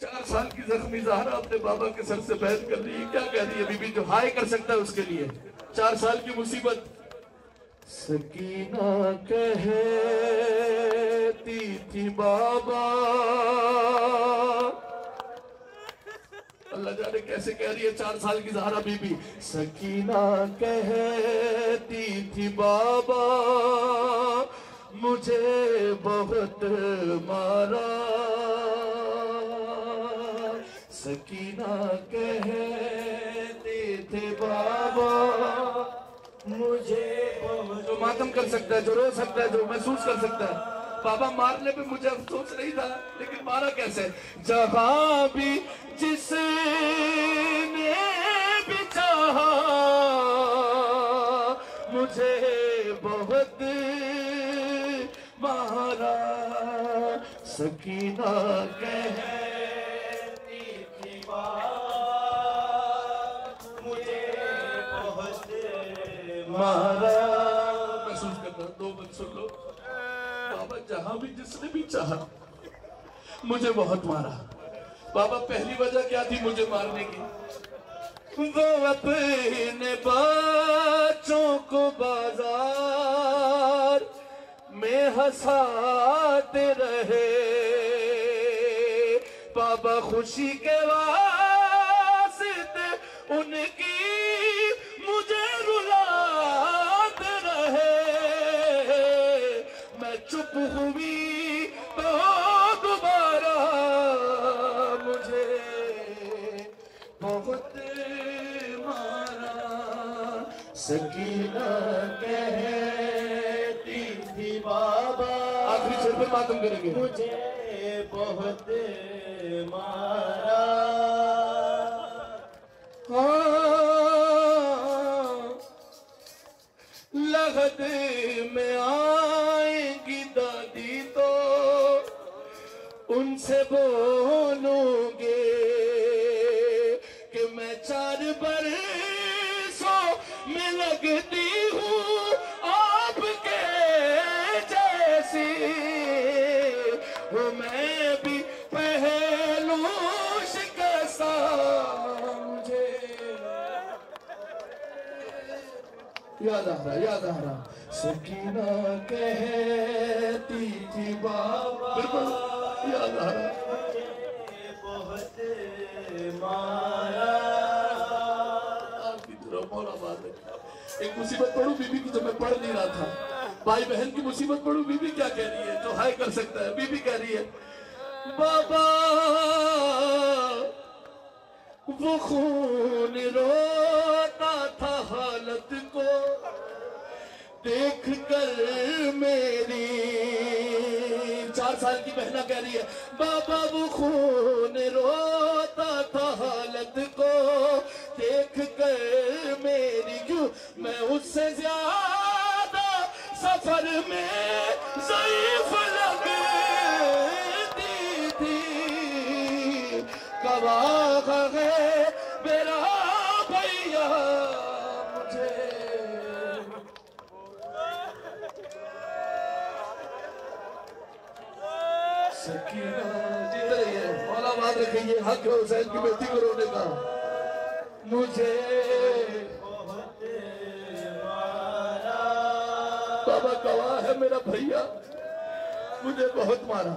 चार साल की जख्मी जहरा अपने बाबा के सर से बैठ कर रही है। क्या कह रही है बीबी? जो हाय कर सकता है उसके लिए। चार साल की मुसीबत। सकीना कहती थी, बाबा, अल्लाह जाने कैसे कह रही है चार साल की जहरा बीबी? सकीना कहती थी, बाबा, मुझे बहुत मारा सकीना कहते थे, बाबा, मुझे जो मातम कर सकता है, जो रो सकता है, जो महसूस कर सकता है। बाबा, मारने पे मुझे अफसोस नहीं था, लेकिन मारा कैसे? जहाँ भी चाहा, मुझे बहुत मारा। सकीना कहती मारा महसूस करना दो बन सुन लो। बाबा, जहाँ भी जिसने भी चाहा, मुझे बहुत मारा। बाबा, पहली वजह क्या थी मुझे मारने की? वो अपने बच्चों को बाज़ार में हंसाते रहे। बाबा, खुशी के वास्ते सकीना कहती थी बाबा आखिरी शेर पे मातम करेंगे। मुझे बहुत मारा। हाँ लगत में आएगी दादी तो उनसे बोलूँगे लगती हूँ आपके जैसी। हूँ मैं भी पहलू शिकसा मुझे याद आ रहा, याद आ रहा। सकीना कहती थी, बाबा। याद आ रहा। बहुत मारा आपकी तरफ़ मौला बात है। एक मुसीबत पढ़ू, बीबी की जो मैं पढ़ नहीं रहा था। भाई बहन की मुसीबत पढ़ू, बीबी क्या कह रही है? जो हाय कर सकता है, बीबी कह रही है, बाबा, वो खून रोता था हालत को देख कर मेरी चार साल की बहना कह रही है, बाबा, वो खून रोता था हालत मैं उससे ज़्यादा सफ़र में जईफ लगती थी। गवाह है मेरा भैया मुझे। रही है मौला बात रखेंगे हक हुसैन की बेटी को रोने का। मुझे बाबा गवाह है मेरा भैया? मुझे बहुत मारा।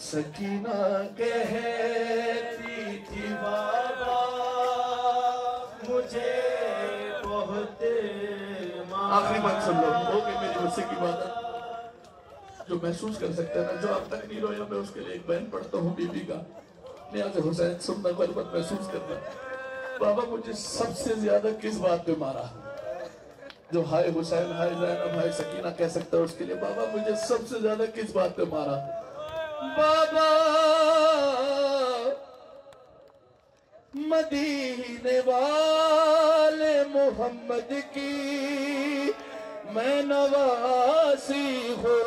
सकीना कहती थी बाबा मुझे बहुत आखिरी बात सुन लो हो गई मेरी मुझसे की बात। जो महसूस कर सकता है ना जो अब तक नहीं रोया मैं उसके लिए एक बहन पढ़ता हूँ बीबी का। न्याज हुसैन सुनना गलबत महसूस करना बाबा मुझे सबसे ज़्यादा किस बात पे मारा? जो हाय हुसैन, हाय जैनब हाय सकीना कह सकता है उसके लिए, बाबा मुझे सबसे ज़्यादा किस बात पे मारा? बाबा मदीने वाले मोहम्मद की मैं नवासी हो।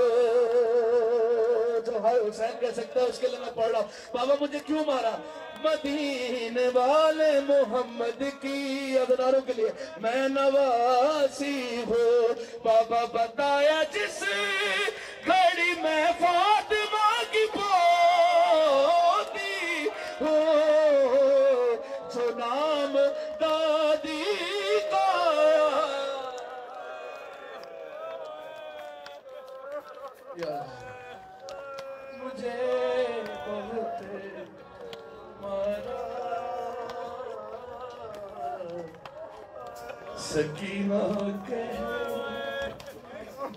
जो हाय हुसैन कह सकता है उसके लिए मैं पढ़ रहा बाबा मुझे क्यों मारा? मदीन वाले मोहम्मद की अदनारों के लिए मैं नवासी हो। बाबा बताया जिस घड़ी मैं फातिमा की पोती हो। जो नाम दादी का मुझे सकीना के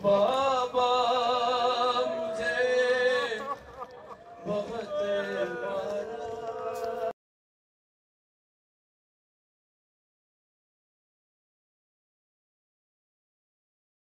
बाबा मुझे बहुत मारा